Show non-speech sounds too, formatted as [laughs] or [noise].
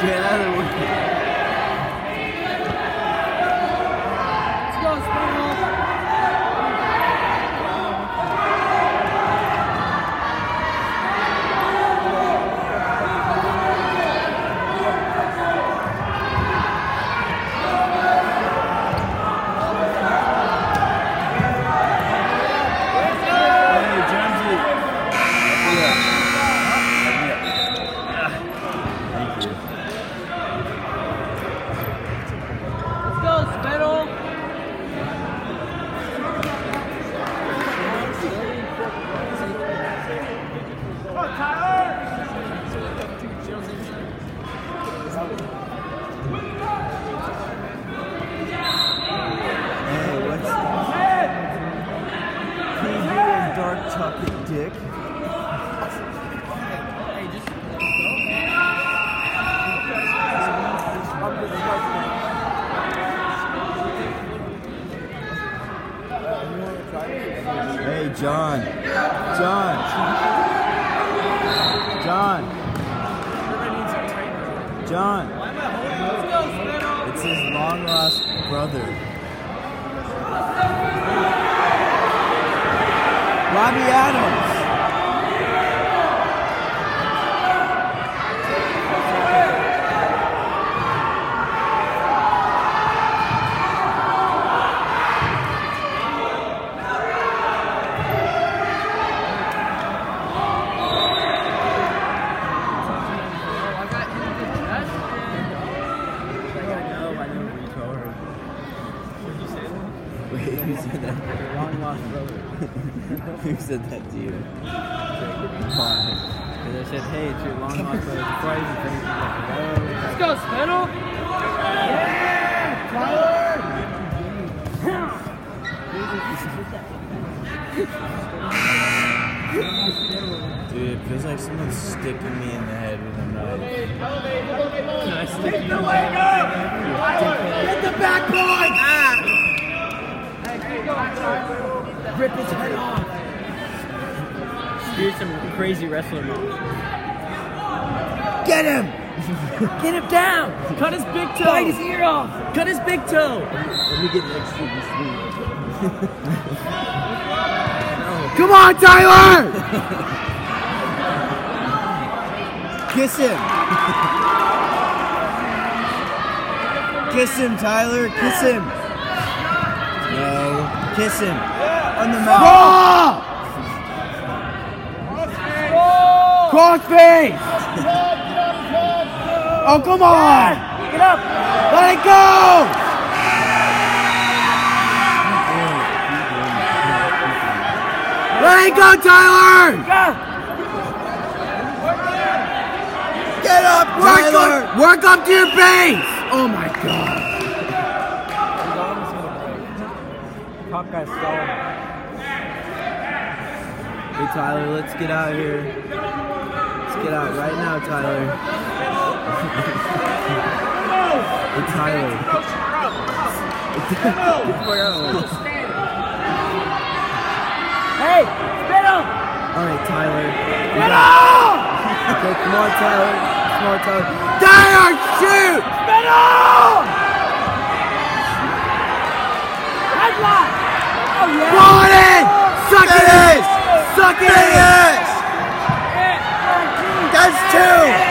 Get out of the way. Let's go, Spaniel. Hey, Jonesy. Thank you. Let's go, Spaniel. Hey, what's Can you do a dark chocolate dick? Hey, John. John. John. John. It's his long lost brother. Robbie Adams. I got hit in the chest. Wait, [laughs] who said that? Long lost brother. [laughs] Who said that to you? Why? Because I said, hey, it's your long lost brother. Before I even finished, he's like, hello. Let's go, Spaniel. Yeah, Tyler. Dude, it feels like someone's sticking me in the head with a knife. Can I stick you in the Get the back boy! Rip his head off. Here's some crazy wrestler moves. Get him! Get him down! Cut his big toe. Bite his ear off! Cut his big toe. Let me get next to this [laughs] Come on, Tyler! Kiss him! Kiss him, Tyler! Kiss him! No. Kiss him! On the mouth! Raw! Cross face! Oh, come on! Get up. Let it go! Let it go, Tyler! Get up, Work, Tyler! up, work up to your base! Oh my god. Pop guy stalled. Hey, Tyler, let's get out here. Let's get out right now, Tyler. [laughs] hey, Tyler. Hey, Spaniel. All right, Tyler. Spittle! Okay, come on, Tyler. Come on, Tyler. Tyler, shoot! Spaniel. Headlock. Oh yeah. Blow it! Suck it in! Finish! Suck it! That's two!